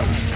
Ugh.